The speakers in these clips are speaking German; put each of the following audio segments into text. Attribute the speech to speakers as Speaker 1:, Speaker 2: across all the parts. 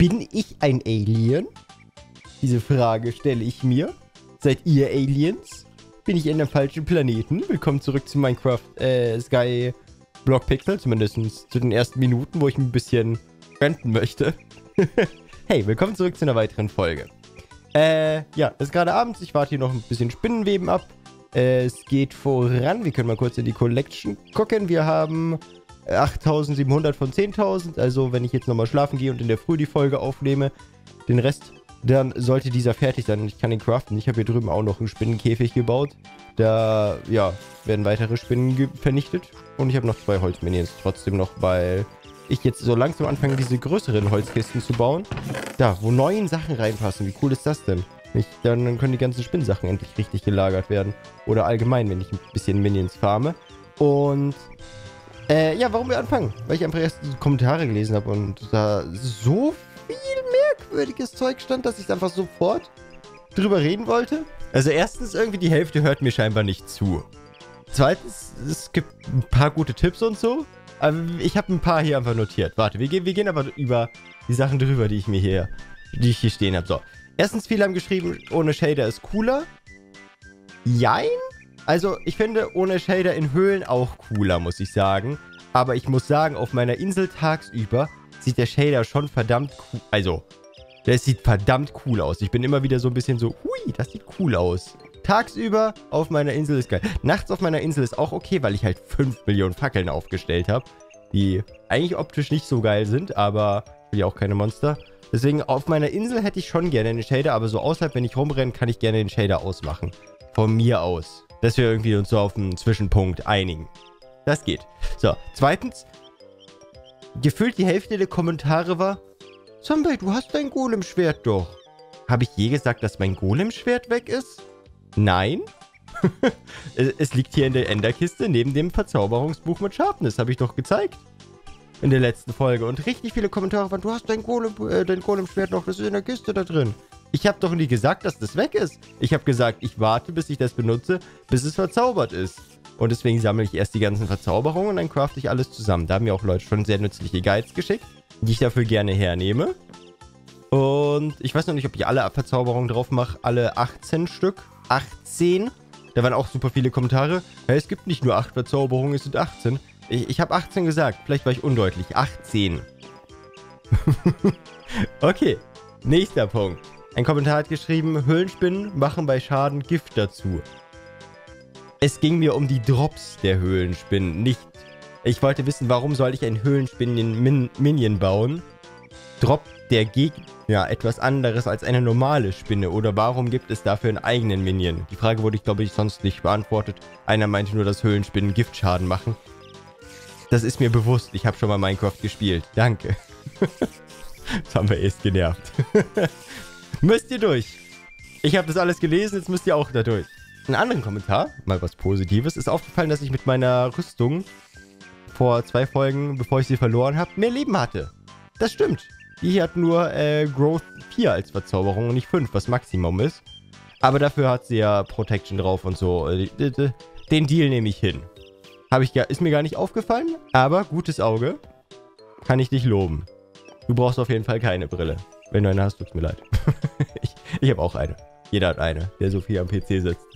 Speaker 1: Bin ich ein Alien? Diese Frage stelle ich mir. Seid ihr Aliens? Bin ich in einem falschen Planeten? Willkommen zurück zu Minecraft äh, Sky Block Pixel, zumindest zu den ersten Minuten, wo ich ein bisschen renten möchte. hey, willkommen zurück zu einer weiteren Folge. Äh, ja, es ist gerade abends. Ich warte hier noch ein bisschen Spinnenweben ab. Äh, es geht voran. Wir können mal kurz in die Collection gucken. Wir haben 8700 von 10.000. Also, wenn ich jetzt nochmal schlafen gehe und in der Früh die Folge aufnehme, den Rest dann sollte dieser fertig sein ich kann ihn craften. Ich habe hier drüben auch noch einen Spinnenkäfig gebaut. Da, ja, werden weitere Spinnen vernichtet. Und ich habe noch zwei Holzminions trotzdem noch, weil ich jetzt so langsam anfange, diese größeren Holzkisten zu bauen. Da, wo neun Sachen reinpassen. Wie cool ist das denn? Ich, dann können die ganzen Spinnsachen endlich richtig gelagert werden. Oder allgemein, wenn ich ein bisschen Minions farme. Und äh, ja, warum wir anfangen? Weil ich einfach erst die Kommentare gelesen habe und da so viel merkwürdiges Zeug stand, dass ich einfach sofort drüber reden wollte. Also erstens, irgendwie die Hälfte hört mir scheinbar nicht zu. Zweitens, es gibt ein paar gute Tipps und so. Aber ich habe ein paar hier einfach notiert. Warte, wir gehen, wir gehen aber über die Sachen drüber, die ich mir hier, die ich hier stehen habe. So. Erstens, viele haben geschrieben, ohne Shader ist cooler. Jein. Also, ich finde ohne Shader in Höhlen auch cooler, muss ich sagen. Aber ich muss sagen, auf meiner Insel tagsüber sieht der Shader schon verdammt cool. Also, der sieht verdammt cool aus. Ich bin immer wieder so ein bisschen so, hui, das sieht cool aus. Tagsüber auf meiner Insel ist geil. Nachts auf meiner Insel ist auch okay, weil ich halt 5 Millionen Fackeln aufgestellt habe. Die eigentlich optisch nicht so geil sind, aber ich will ja auch keine Monster. Deswegen auf meiner Insel hätte ich schon gerne den Shader, aber so außerhalb, wenn ich rumrenne, kann ich gerne den Shader ausmachen. Von mir aus. Dass wir irgendwie uns so auf einen Zwischenpunkt einigen. Das geht. So, zweitens, gefühlt die Hälfte der Kommentare war, Sunbay, du hast dein Golem-Schwert doch. Habe ich je gesagt, dass mein Golem-Schwert weg ist? Nein. es liegt hier in der Enderkiste neben dem Verzauberungsbuch mit Sharpness, habe ich doch gezeigt. In der letzten Folge. Und richtig viele Kommentare waren, du hast dein Golem-Schwert äh, Golem doch, das ist in der Kiste da drin. Ich habe doch nie gesagt, dass das weg ist. Ich habe gesagt, ich warte, bis ich das benutze, bis es verzaubert ist. Und deswegen sammle ich erst die ganzen Verzauberungen und dann crafte ich alles zusammen. Da haben mir auch Leute schon sehr nützliche Guides geschickt, die ich dafür gerne hernehme. Und ich weiß noch nicht, ob ich alle Verzauberungen drauf mache. Alle 18 Stück. 18. Da waren auch super viele Kommentare. Ja, es gibt nicht nur 8 Verzauberungen, es sind 18. Ich, ich habe 18 gesagt. Vielleicht war ich undeutlich. 18. okay. Nächster Punkt. Ein Kommentar hat geschrieben, Höhlenspinnen machen bei Schaden Gift dazu. Es ging mir um die Drops der Höhlenspinnen, nicht... Ich wollte wissen, warum soll ich ein Höhlenspinnen-Minion bauen? Drop der Gegner etwas anderes als eine normale Spinne? Oder warum gibt es dafür einen eigenen Minion? Die Frage wurde ich, glaube ich, sonst nicht beantwortet. Einer meinte nur, dass Höhlenspinnen Giftschaden machen. Das ist mir bewusst. Ich habe schon mal Minecraft gespielt. Danke. das haben wir erst genervt. müsst ihr durch. Ich habe das alles gelesen, jetzt müsst ihr auch da durch. Ein anderen Kommentar, mal was Positives, ist aufgefallen, dass ich mit meiner Rüstung vor zwei Folgen, bevor ich sie verloren habe, mehr Leben hatte. Das stimmt. Die hier hat nur äh, Growth 4 als Verzauberung und nicht 5, was Maximum ist. Aber dafür hat sie ja Protection drauf und so. Äh, den Deal nehme ich hin. Habe ich ist mir gar nicht aufgefallen, aber gutes Auge. Kann ich dich loben. Du brauchst auf jeden Fall keine Brille. Wenn du eine hast, tut's mir leid. ich ich habe auch eine. Jeder hat eine, der so viel am PC sitzt.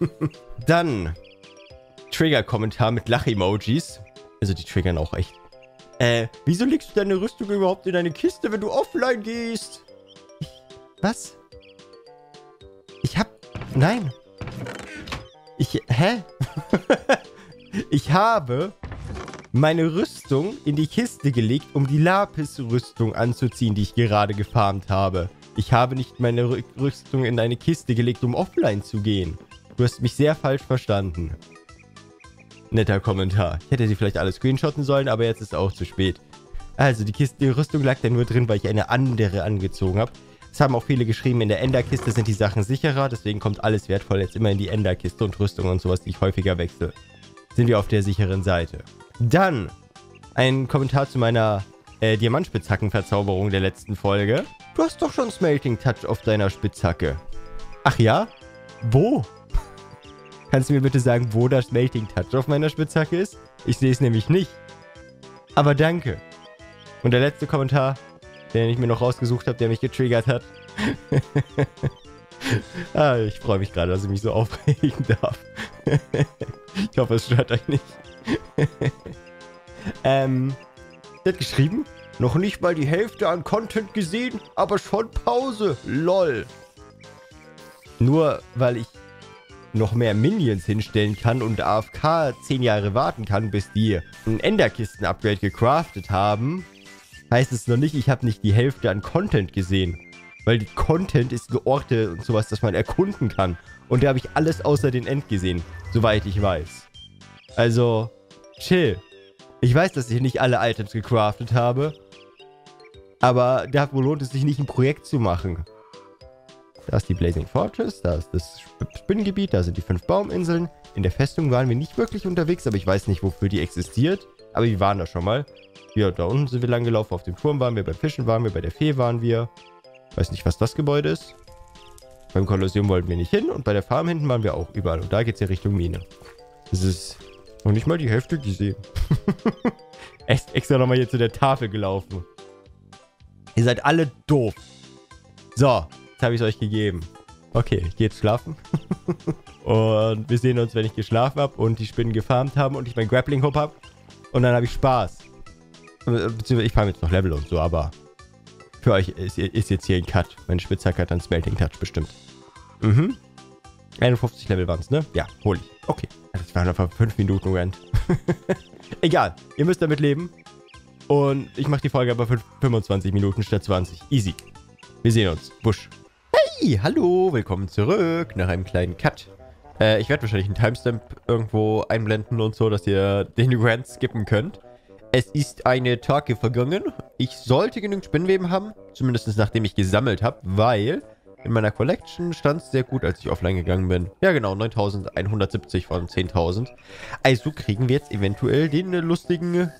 Speaker 1: Dann Trigger-Kommentar mit Lach-Emojis. Also die triggern auch echt. Äh, wieso legst du deine Rüstung überhaupt in deine Kiste, wenn du offline gehst? Ich, was? Ich hab... Nein. Ich... Hä? ich habe meine Rüstung in die Kiste gelegt, um die Lapis-Rüstung anzuziehen, die ich gerade gefarmt habe. Ich habe nicht meine Rüstung in eine Kiste gelegt, um offline zu gehen. Du hast mich sehr falsch verstanden. Netter Kommentar. Ich hätte sie vielleicht alle screenshotten sollen, aber jetzt ist auch zu spät. Also, die, Kiste, die Rüstung lag da nur drin, weil ich eine andere angezogen habe. Es haben auch viele geschrieben, in der Enderkiste sind die Sachen sicherer, deswegen kommt alles wertvoll jetzt immer in die Enderkiste und Rüstung und sowas, die ich häufiger wechsle. Sind wir auf der sicheren Seite. Dann ein Kommentar zu meiner äh, Diamantspitzhackenverzauberung der letzten Folge. Du hast doch schon Smelting Touch auf deiner Spitzhacke. Ach ja? Wo? Kannst du mir bitte sagen, wo das Smelting Touch auf meiner Spitzhacke ist? Ich sehe es nämlich nicht. Aber danke. Und der letzte Kommentar. den ich mir noch rausgesucht habe, der mich getriggert hat. ah, ich freue mich gerade, dass ich mich so aufregen darf. ich hoffe, es stört euch nicht. ähm, der hat geschrieben, noch nicht mal die Hälfte an Content gesehen, aber schon Pause. LOL. Nur weil ich noch mehr Minions hinstellen kann und AFK 10 Jahre warten kann, bis die ein Enderkisten-Upgrade gecraftet haben, heißt es noch nicht, ich habe nicht die Hälfte an Content gesehen. Weil die Content ist nur Orte und sowas, das man erkunden kann. Und da habe ich alles außer den End gesehen, soweit ich weiß. Also, chill. Ich weiß, dass ich nicht alle Items gecraftet habe. Aber dafür lohnt es sich nicht, ein Projekt zu machen. Da ist die Blazing Fortress, da ist das Spinnengebiet, da sind die fünf Bauminseln. In der Festung waren wir nicht wirklich unterwegs, aber ich weiß nicht, wofür die existiert. Aber wir waren da schon mal. Ja, da unten sind wir lang gelaufen, auf dem Turm waren wir, beim Fischen waren wir, bei der Fee waren wir. Weiß nicht, was das Gebäude ist. Beim Kolosseum wollten wir nicht hin und bei der Farm hinten waren wir auch überall. Und da geht es ja Richtung Mine. Das ist noch nicht mal die Hälfte gesehen. Echt extra nochmal hier zu der Tafel gelaufen. Ihr seid alle doof. So, jetzt habe ich es euch gegeben. Okay, ich gehe jetzt schlafen. und wir sehen uns, wenn ich geschlafen habe und die Spinnen gefarmt haben und ich meinen Grappling Hook habe. Und dann habe ich Spaß. Beziehungsweise ich fahre jetzt noch Level und so, aber für euch ist, ist jetzt hier ein Cut. Mein Spitzhack hat dann Smelting Touch bestimmt. Mhm. 51 Level waren es, ne? Ja, hol ich. Okay. Das waren einfach 5 Minuten Rent. Egal. Ihr müsst damit leben. Und ich mache die Folge aber für 25 Minuten statt 20. Easy. Wir sehen uns. Busch. Hey, hallo. Willkommen zurück nach einem kleinen Cut. Äh, ich werde wahrscheinlich einen Timestamp irgendwo einblenden und so, dass ihr den Rant skippen könnt. Es ist eine Tage vergangen. Ich sollte genügend Spinnweben haben. Zumindest nachdem ich gesammelt habe, weil in meiner Collection stand es sehr gut, als ich offline gegangen bin. Ja genau, 9170 von 10.000. Also kriegen wir jetzt eventuell den lustigen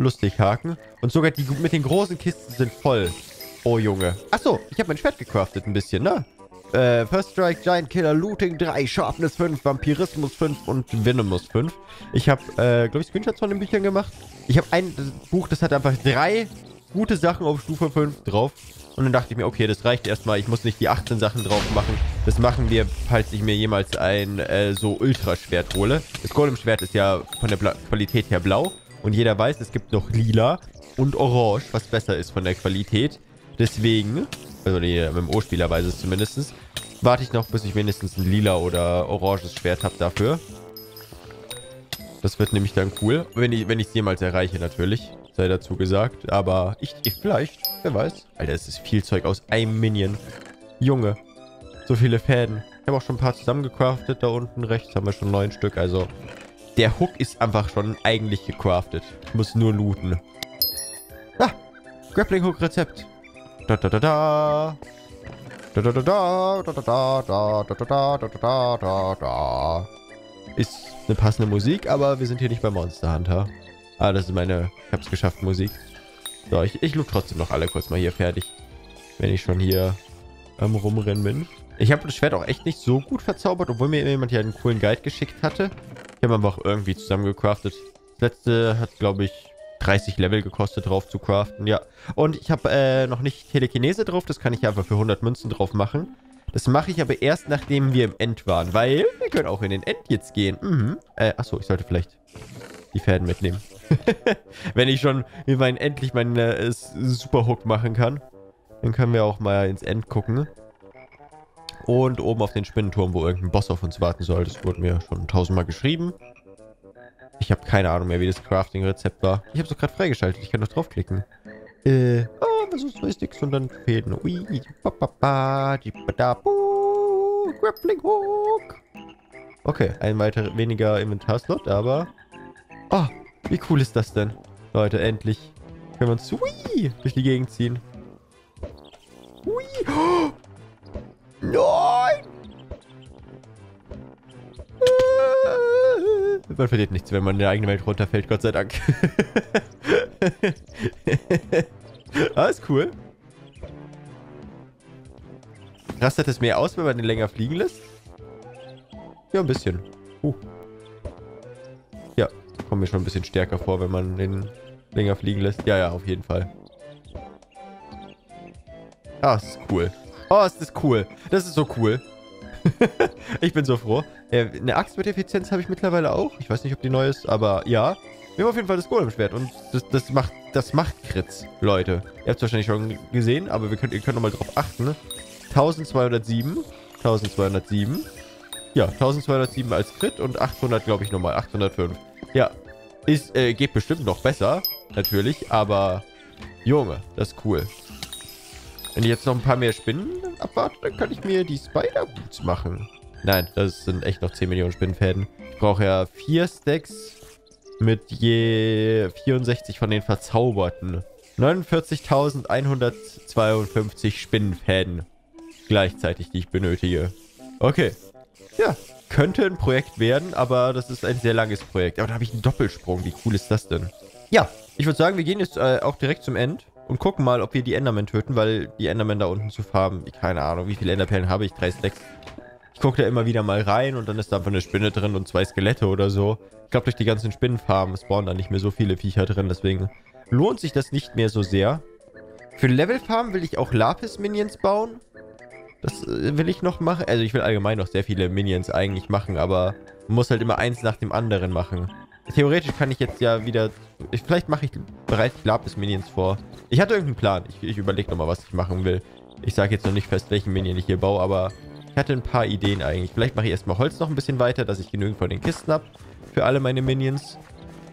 Speaker 1: Lustighaken. Und sogar die mit den großen Kisten sind voll. Oh Junge. Achso, ich habe mein Schwert gecraftet ein bisschen, ne? Äh, First Strike, Giant Killer, Looting 3, Sharpness 5, Vampirismus 5 und Venomous 5. Ich habe, äh, glaube ich, Screenshots von den Büchern gemacht. Ich habe ein Buch, das hat einfach drei gute Sachen auf Stufe 5 drauf. Und dann dachte ich mir, okay, das reicht erstmal. Ich muss nicht die 18 Sachen drauf machen. Das machen wir, falls ich mir jemals ein äh, so Ultraschwert hole. Das Golem-Schwert ist ja von der Bla Qualität her blau. Und jeder weiß, es gibt noch lila und orange, was besser ist von der Qualität. Deswegen also die MMO-Spieler weiß es zumindest. Warte ich noch, bis ich wenigstens ein lila oder oranges Schwert habe dafür. Das wird nämlich dann cool. Wenn ich es jemals erreiche, natürlich. Sei dazu gesagt. Aber ich, ich vielleicht. Wer weiß. Alter, es ist viel Zeug aus einem Minion. Junge. So viele Fäden. Ich habe auch schon ein paar zusammengecraftet. Da unten rechts haben wir schon neun Stück. Also der Hook ist einfach schon eigentlich gecraftet. Muss nur looten. Ah, Grappling Hook Rezept. Da da da da. Da da da da da da da da da da da da da da Ist eine passende Musik, aber wir sind hier nicht bei Monster Hunter. Ah, das ist meine, ich hab's geschafft, Musik. So, ich, ich loot trotzdem noch alle kurz mal hier fertig. Wenn ich schon hier am Rumrennen bin. Ich habe das Schwert auch echt nicht so gut verzaubert, obwohl mir jemand hier einen coolen Guide geschickt hatte. Ich habe einfach irgendwie zusammengecraftet. Das letzte hat, glaube ich, 30 Level gekostet, drauf zu craften. Ja. Und ich habe äh, noch nicht Telekinese drauf. Das kann ich einfach für 100 Münzen drauf machen. Das mache ich aber erst, nachdem wir im End waren. Weil wir können auch in den End jetzt gehen. Mhm. Äh, achso, ich sollte vielleicht die Fäden mitnehmen. Wenn ich schon mein, endlich meinen äh, Superhook machen kann. Dann können wir auch mal ins End gucken. Und oben auf den Spinnenturm, wo irgendein Boss auf uns warten soll. Das wurde mir schon tausendmal geschrieben. Ich habe keine Ahnung mehr, wie das Crafting-Rezept war. Ich habe es doch gerade freigeschaltet. Ich kann doch draufklicken. Äh, oh, was ist Joysticks und dann Fäden. Ui, ba, ba, ba, di, ba, da, bu, Grappling Hook. Okay, ein weiter weniger Inventarslot, aber... Oh, wie cool ist das denn? Leute, endlich können wir uns ui, durch die Gegend ziehen. Ui. Oh. Man verliert nichts, wenn man in der eigenen Welt runterfällt, Gott sei Dank. ah, ist cool. Rastet es mehr aus, wenn man den länger fliegen lässt? Ja, ein bisschen. Uh. Ja, kommt mir schon ein bisschen stärker vor, wenn man den länger fliegen lässt. Ja, ja, auf jeden Fall. Ah, das ist cool. Oh, ist das cool. Das ist so cool. ich bin so froh. Äh, eine Axt mit Effizienz habe ich mittlerweile auch. Ich weiß nicht, ob die neu ist, aber ja. Wir haben auf jeden Fall das Golem-Schwert und das, das, macht, das macht Crits, Leute. Ihr habt es wahrscheinlich schon gesehen, aber wir könnt, ihr könnt nochmal drauf achten. 1207, 1207. Ja, 1207 als Crit und 800, glaube ich, nochmal. 805. Ja, ist, äh, geht bestimmt noch besser, natürlich, aber Junge, das ist cool. Wenn ich jetzt noch ein paar mehr Spinnen abwarte, dann kann ich mir die Spider-Boots machen. Nein, das sind echt noch 10 Millionen Spinnenfäden. Ich brauche ja 4 Stacks mit je 64 von den verzauberten. 49.152 Spinnenfäden gleichzeitig, die ich benötige. Okay. Ja, könnte ein Projekt werden, aber das ist ein sehr langes Projekt. Aber da habe ich einen Doppelsprung. Wie cool ist das denn? Ja, ich würde sagen, wir gehen jetzt äh, auch direkt zum End und gucken mal, ob wir die Endermen töten, weil die Endermen da unten zu farben, keine Ahnung, wie viele Enderperlen habe ich? Drei Stacks. Ich gucke da immer wieder mal rein und dann ist da einfach eine Spinne drin und zwei Skelette oder so. Ich glaube, durch die ganzen Spinnenfarmen spawnen da nicht mehr so viele Viecher drin, deswegen lohnt sich das nicht mehr so sehr. Für Levelfarmen will ich auch Lapis-Minions bauen. Das äh, will ich noch machen. Also ich will allgemein noch sehr viele Minions eigentlich machen, aber man muss halt immer eins nach dem anderen machen. Theoretisch kann ich jetzt ja wieder... Ich, vielleicht mache ich bereits Lapis-Minions vor. Ich hatte irgendeinen Plan. Ich, ich überlege nochmal, was ich machen will. Ich sage jetzt noch nicht fest, welchen Minion ich hier baue, aber ich hatte ein paar Ideen eigentlich. Vielleicht mache ich erstmal Holz noch ein bisschen weiter, dass ich genügend von den Kisten habe für alle meine Minions.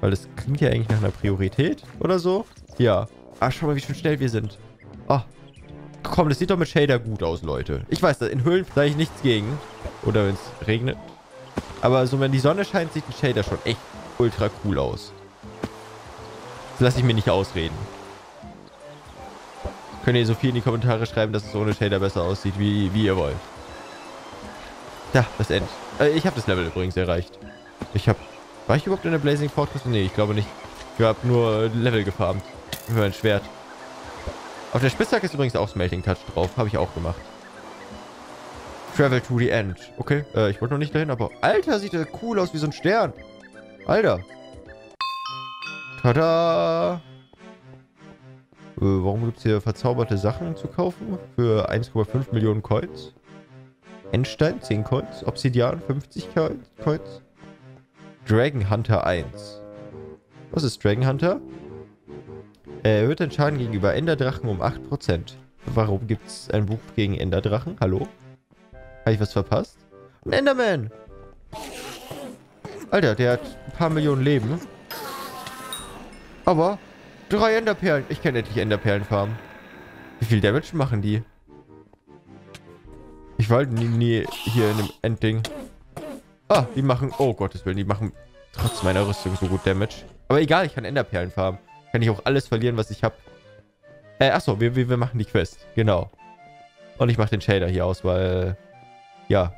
Speaker 1: Weil das klingt ja eigentlich nach einer Priorität oder so. Ja. Ah, schau mal, wie schnell wir sind. Oh, Komm, das sieht doch mit Shader gut aus, Leute. Ich weiß, in Höhlen sage ich nichts gegen. Oder wenn es regnet. Aber so, wenn die Sonne scheint, sieht ein Shader schon echt ultra cool aus. Das lasse ich mir nicht ausreden. Könnt ihr so viel in die Kommentare schreiben, dass es ohne Shader besser aussieht, wie, wie ihr wollt. Da, das End. Äh, ich habe das Level übrigens erreicht. Ich habe... War ich überhaupt in der Blazing Fortress? Nee, ich glaube nicht. Ich habe nur Level gefarmt. Für mein Schwert. Auf der Spitzhacke ist übrigens auch Smelting Touch drauf. Habe ich auch gemacht. Travel to the end. Okay, äh, ich wollte noch nicht dahin, aber... Alter, sieht der cool aus wie so ein Stern. Alter. Tada! Äh, warum gibt es hier verzauberte Sachen zu kaufen? Für 1,5 Millionen Coins. Endstein, 10 Coins. Obsidian, 50 Coins. Dragon Hunter 1. Was ist Dragon Hunter? Er erhöht den Schaden gegenüber Enderdrachen um 8%. Warum gibt es ein Buch gegen Enderdrachen? Hallo? Habe ich was verpasst? Ein Enderman! Alter, der hat ein paar Millionen Leben. Aber drei Enderperlen. Ich kenne endlich Enderperlenfarmen. Wie viel Damage machen die? Ich wollte nie, nie hier in dem Endding. Ah, die machen... Oh Gottes Willen, die machen trotz meiner Rüstung so gut Damage. Aber egal, ich kann Enderperlen farmen. Kann ich auch alles verlieren, was ich habe. Äh, achso, wir, wir, wir machen die Quest. Genau. Und ich mache den Shader hier aus, weil... Ja,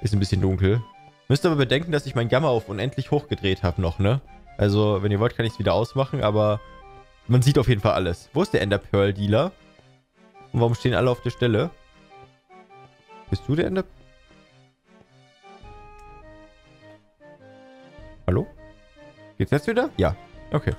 Speaker 1: ist ein bisschen dunkel. Müsst aber bedenken, dass ich mein Gamma auf unendlich hochgedreht habe noch, ne? Also, wenn ihr wollt, kann ich es wieder ausmachen, aber man sieht auf jeden Fall alles. Wo ist der Ender Pearl Dealer? Und warum stehen alle auf der Stelle? Bist du der Ender... Hallo? Geht's jetzt wieder? Ja. Okay.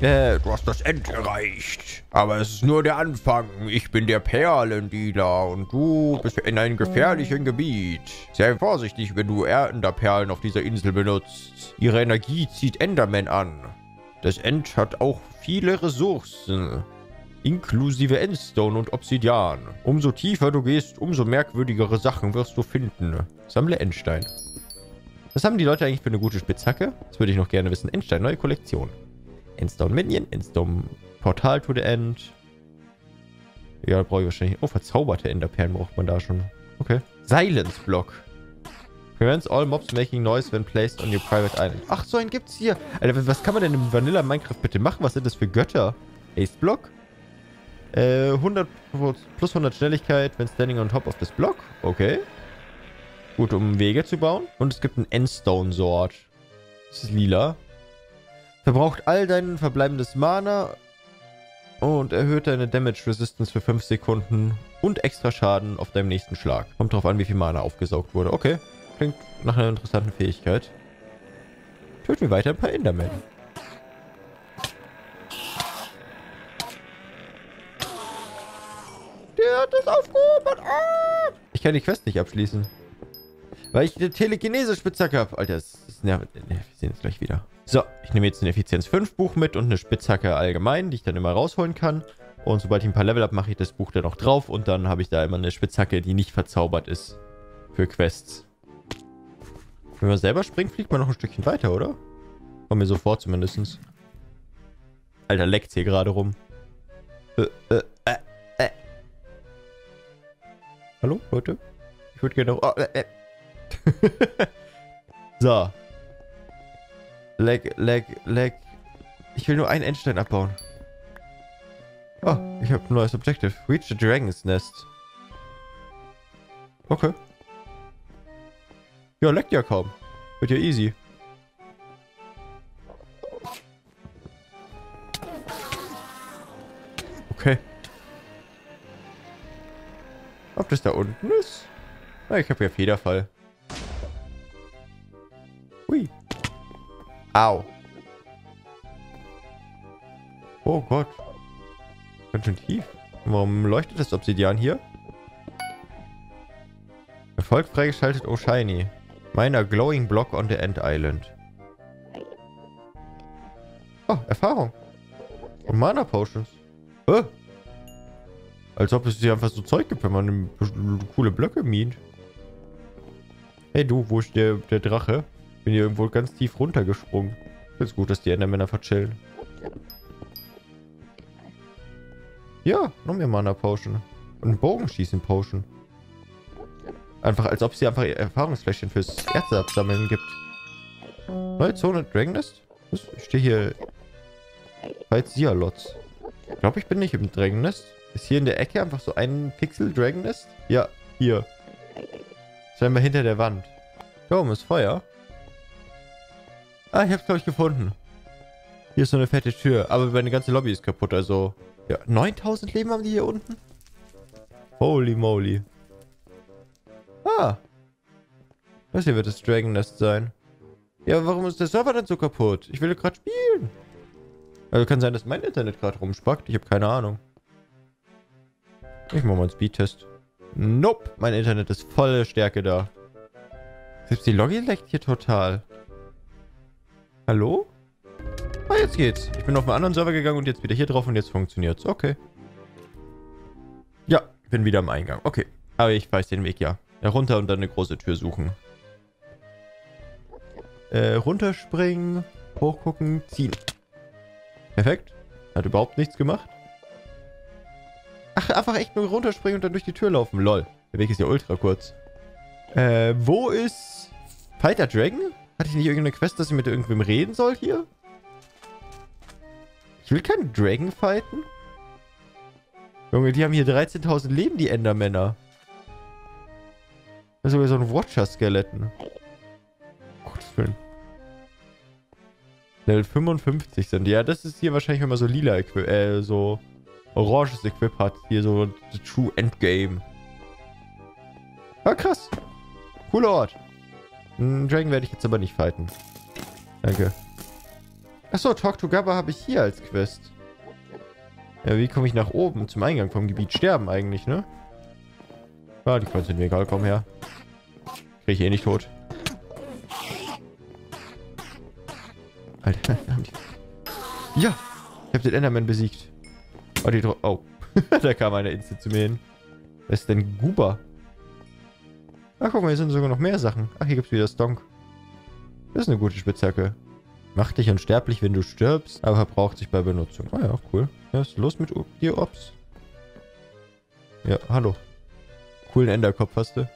Speaker 1: Äh, du hast das End erreicht. Aber es ist nur der Anfang. Ich bin der Perlendealer und du bist in einem gefährlichen Gebiet. Sei vorsichtig, wenn du Enderperlen auf dieser Insel benutzt. Ihre Energie zieht Endermen an. Das End hat auch viele Ressourcen. Inklusive Endstone und Obsidian. Umso tiefer du gehst, umso merkwürdigere Sachen wirst du finden. Sammle Endstein. Was haben die Leute eigentlich für eine gute Spitzhacke? Das würde ich noch gerne wissen. Endstein, neue Kollektion. Endstone Minion, Endstone Portal to the End. Ja, brauche ich wahrscheinlich... Oh, verzauberte Enderperlen braucht man da schon. Okay. Silence Block. Prevents all mobs making noise when placed on your private island. Ach, so einen gibt's hier. Alter, was kann man denn im Vanilla Minecraft bitte machen? Was sind das für Götter? Ace Block. Äh, 100 plus 100 Schnelligkeit wenn standing on top of this block. Okay. Gut, um Wege zu bauen. Und es gibt ein Endstone Sword. Das ist lila. Verbraucht all dein verbleibendes Mana und erhöht deine Damage Resistance für 5 Sekunden und extra Schaden auf deinem nächsten Schlag. Kommt drauf an, wie viel Mana aufgesaugt wurde. Okay, klingt nach einer interessanten Fähigkeit. Töten wir weiter ein paar Endermen. Wird es aufgehoben. Ah! Ich kann die Quest nicht abschließen. Weil ich eine Telekinese-Spitzhacke habe. Alter, das ist nervig. Wir sehen es gleich wieder. So, ich nehme jetzt ein Effizienz 5 Buch mit und eine Spitzhacke allgemein, die ich dann immer rausholen kann. Und sobald ich ein paar Level habe, mache ich das Buch dann noch drauf. Und dann habe ich da immer eine Spitzhacke, die nicht verzaubert ist. Für Quests. Wenn man selber springt, fliegt man noch ein Stückchen weiter, oder? Kommt mir so vor zumindest. Alter, leckt hier gerade rum. Äh, äh, äh, äh. Hallo, Leute? Ich würde gerne. Oh, äh, äh. so. Leg, leg, leg. Ich will nur einen Endstein abbauen. Oh, ich habe ein neues Objective. Reach the Dragon's Nest. Okay. Ja, leckt ja kaum. Wird ja easy. Okay. Ob das da unten ist? Na, ich habe ja Federfall. Hui. Au. Oh Gott. Ganz schön tief. Warum leuchtet das Obsidian hier? Erfolg freigeschaltet. Oh, shiny. Meiner glowing block on the end island. Oh, Erfahrung. Und Mana Potions. Äh. Als ob es hier einfach so Zeug gibt, wenn man coole Blöcke mient. Hey du, wo ist der, der Drache? Bin hier irgendwo ganz tief runtergesprungen. Ist gut, dass die Endermänner verchillen. Ja, noch mehr Mana Potion. Und ein Bogenschießen Potion. Einfach, als ob es hier einfach Erfahrungsfläschchen fürs Erze absammeln gibt. Neue Zone Dragon Nest? Ich stehe hier bei Sialots. Ich glaube, ich bin nicht im Dragon Nest. Ist hier in der Ecke einfach so ein Pixel Dragon Nest? Ja, hier. Scheinbar hinter der Wand. Da oben ist Feuer. Ah, ich hab's, glaube ich, gefunden. Hier ist so eine fette Tür. Aber meine ganze Lobby ist kaputt, also... Ja, 9000 Leben haben die hier unten? Holy moly. Ah. Das hier wird das Dragon Nest sein. Ja, warum ist der Server dann so kaputt? Ich will gerade spielen. Also kann sein, dass mein Internet gerade rumspackt. Ich habe keine Ahnung. Ich mache mal einen Speedtest. Nope, mein Internet ist volle Stärke da. Selbst die Login leckt hier total. Hallo? Ah, jetzt geht's. Ich bin auf einen anderen Server gegangen und jetzt wieder hier drauf und jetzt funktioniert's. Okay. Ja, bin wieder am Eingang. Okay. Aber ich weiß den Weg, ja. Ja, runter und dann eine große Tür suchen. Äh, runterspringen, hochgucken, ziehen. Perfekt. Hat überhaupt nichts gemacht. Ach, einfach echt nur runterspringen und dann durch die Tür laufen. Lol. Der Weg ist ja ultra kurz. Äh, wo ist Fighter Dragon? Hatte ich nicht irgendeine Quest, dass ich mit irgendwem reden soll hier? Ich will keinen Dragon fighten. Junge, die haben hier 13.000 Leben, die Endermänner. Das ist sogar so ein Watcher-Skeleton. Gottes Willen. Level 55 sind. Ja, das ist hier wahrscheinlich, man so lila äh, so oranges Equip hat. Hier so the True Endgame. Ah, krass. Cooler Ort. Einen Dragon werde ich jetzt aber nicht fighten. Danke. Achso, Talk to Gabba habe ich hier als Quest. Ja, wie komme ich nach oben zum Eingang vom Gebiet? Sterben eigentlich, ne? Ah, die Coins sind mir egal, komm her. Krieg ich eh nicht tot. Alter, Ja! Ich habe den Enderman besiegt. Oh, die Dro Oh. da kam einer instant zu mir hin. Was ist denn Guba? Ach, guck mal, hier sind sogar noch mehr Sachen. Ach, hier gibt es wieder Stonk. Das ist eine gute Spitzhacke. Macht dich unsterblich, wenn du stirbst, aber verbraucht sich bei Benutzung. Ah ja, cool. Ja, ist los mit dir, Ops? Ja, hallo. Coolen Enderkopf hast du.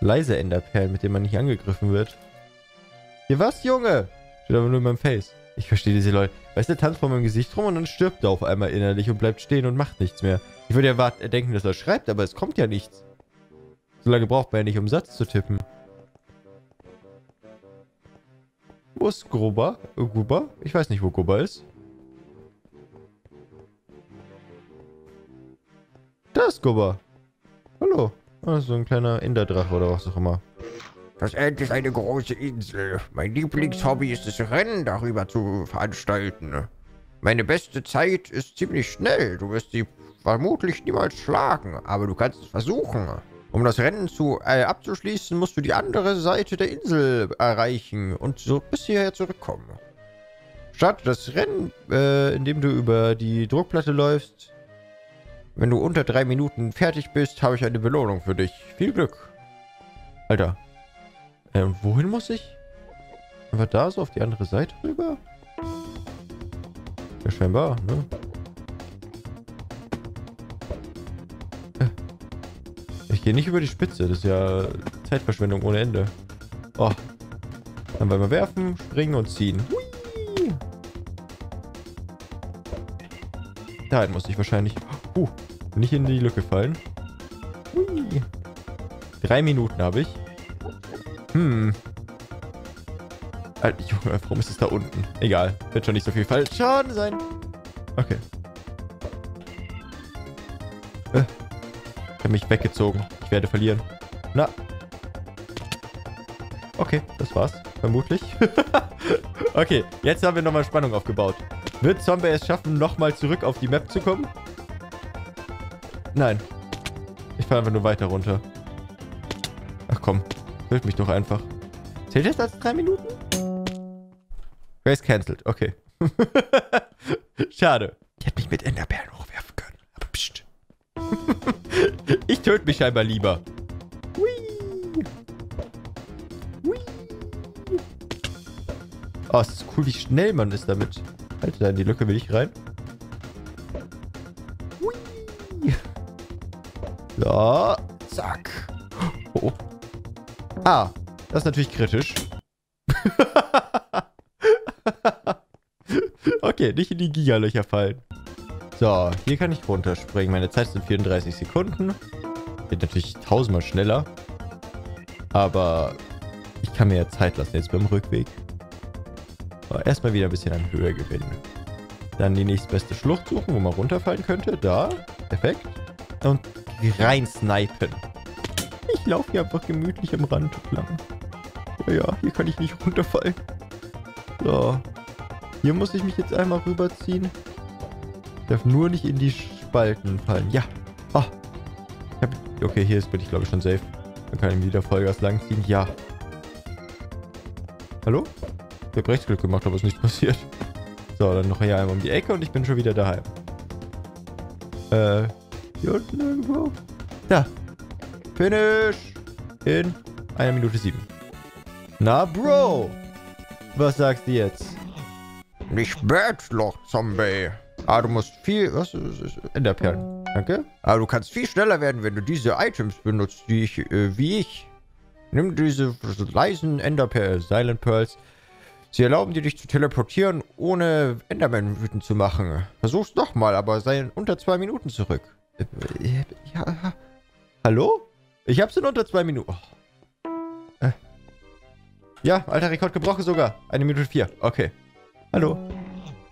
Speaker 1: Leise Enderperlen, mit dem man nicht angegriffen wird. Hier was, Junge? Steht aber nur in meinem Face. Ich verstehe diese Leute. Weißt du, tanzt vor meinem Gesicht rum und dann stirbt er auf einmal innerlich und bleibt stehen und macht nichts mehr. Ich würde ja denken, dass er schreibt, aber es kommt ja nichts. So lange braucht man ja nicht, um Satz zu tippen. Wo ist Gruber? Äh, Gruber? Ich weiß nicht, wo Gruber ist. Da ist Gruber. Hallo. Oh, so ein kleiner Inderdrache oder was auch immer.
Speaker 2: Das End ist eine große Insel. Mein Lieblingshobby ist es, Rennen darüber zu veranstalten. Meine beste Zeit ist ziemlich schnell. Du wirst sie vermutlich niemals schlagen, aber du kannst es versuchen. Um das Rennen zu, äh, abzuschließen, musst du die andere Seite der Insel erreichen und so bis hierher zurückkommen. Starte das Rennen, äh, indem du über die Druckplatte läufst. Wenn du unter drei Minuten fertig bist, habe ich eine Belohnung für dich. Viel Glück.
Speaker 1: Alter. Äh, und wohin muss ich? Einfach da so auf die andere Seite rüber? Ja, scheinbar, ne? Äh. Ich gehe nicht über die Spitze. Das ist ja Zeitverschwendung ohne Ende. Oh. Dann wollen wir werfen, springen und ziehen. Hui. Dahin muss ich wahrscheinlich... Uh, nicht in die Lücke fallen. Hui. Drei Minuten habe ich. Hm. Alter, Junge, warum ist es da unten? Egal, wird schon nicht so viel falsch Schaden sein. Okay. Äh. Ich habe mich weggezogen. Ich werde verlieren. Na. Okay, das war's. Vermutlich. okay, jetzt haben wir nochmal Spannung aufgebaut. Wird Zombie es schaffen, nochmal zurück auf die Map zu kommen? Nein. Ich fahre einfach nur weiter runter. Ach komm, hilf mich doch einfach. Zählt das als drei Minuten? Race cancelled, okay. Schade. Ich hätte mich mit Enderperlen hochwerfen können. Aber pst. ich töte mich scheinbar lieber. Hui. Hui. Oh, es ist cool, wie schnell man ist damit. Alter, in die Lücke will ich rein. Hui. So. Ah, das ist natürlich kritisch. okay, nicht in die Gigalöcher fallen. So, hier kann ich runterspringen. Meine Zeit sind 34 Sekunden. Geht natürlich tausendmal schneller. Aber ich kann mir ja Zeit lassen jetzt beim Rückweg. So, erstmal wieder ein bisschen an Höhe gewinnen. Dann die nächstbeste Schlucht suchen, wo man runterfallen könnte. Da. Perfekt. Und rein snipen. Ich laufe hier einfach gemütlich am Rand lang. Ja, ja, hier kann ich nicht runterfallen. So. Hier muss ich mich jetzt einmal rüberziehen. Ich darf nur nicht in die Spalten fallen. Ja. Ich hab, okay, hier ist, bin ich glaube ich schon safe. Dann kann ich wieder Vollgas langziehen. Ja. Hallo? Ich habe Rechtsglück gemacht, aber ist nichts passiert. So, dann noch hier einmal um die Ecke und ich bin schon wieder daheim. Äh, hier unten irgendwo? Da. Finish. In einer Minute sieben. Na, Bro. Was sagst du jetzt?
Speaker 2: Nicht bad, Loch-Zombie. Aber du musst viel... Was?
Speaker 1: Enderperlen. Danke.
Speaker 2: Aber du kannst viel schneller werden, wenn du diese Items benutzt, die ich, äh, wie ich. Nimm diese leisen Enderperlen,
Speaker 1: Silent Pearls.
Speaker 2: Sie erlauben dir, dich zu teleportieren, ohne Enderman wütend zu machen. Versuch's nochmal, aber sei in unter zwei Minuten zurück.
Speaker 1: Äh, ja. Hallo? Ich hab's in unter zwei Minuten. Oh. Äh. Ja, alter Rekord gebrochen sogar. Eine Minute vier. Okay. Hallo.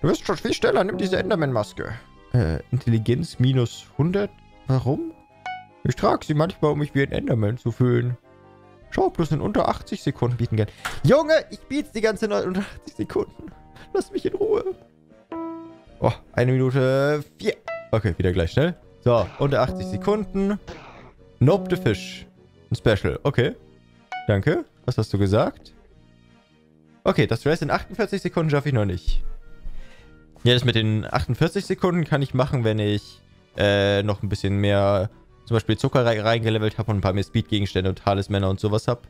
Speaker 2: Du wirst schon viel schneller. Nimm diese Enderman-Maske.
Speaker 1: Äh, Intelligenz minus 100? Warum?
Speaker 2: Ich trage sie manchmal, um mich wie ein Enderman zu fühlen.
Speaker 1: Schau, bloß in unter 80 Sekunden bieten kann. Junge, ich biete die ganze Zeit unter 80 Sekunden. Lass mich in Ruhe. Oh, eine Minute vier. Okay, wieder gleich schnell. So, unter 80 Sekunden. Nope the Fish. Ein Special. Okay. Danke. Was hast du gesagt? Okay, das Race in 48 Sekunden schaffe ich noch nicht. Ja, das mit den 48 Sekunden kann ich machen, wenn ich äh, noch ein bisschen mehr zum Beispiel Zucker reingelevelt habe und ein paar mehr Speed-Gegenstände und Talismänner und sowas habe.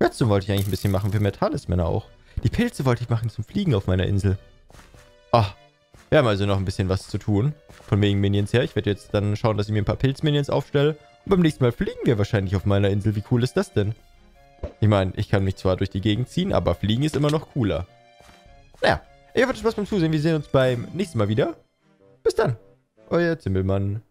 Speaker 1: Redstone wollte ich eigentlich ein bisschen machen für mehr Talismänner auch. Die Pilze wollte ich machen zum Fliegen auf meiner Insel. Ah, wir haben also noch ein bisschen was zu tun. Von wegen Minions her. Ich werde jetzt dann schauen, dass ich mir ein paar Pilz-Minions aufstelle. Beim nächsten Mal fliegen wir wahrscheinlich auf meiner Insel. Wie cool ist das denn? Ich meine, ich kann mich zwar durch die Gegend ziehen, aber fliegen ist immer noch cooler. Naja, ihr hattet Spaß beim Zusehen. Wir sehen uns beim nächsten Mal wieder. Bis dann. Euer Zimmelmann.